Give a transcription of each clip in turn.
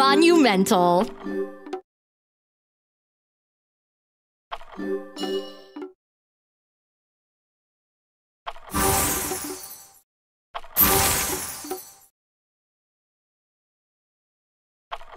Monumental.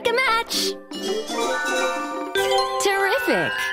Strike a match! Terrific!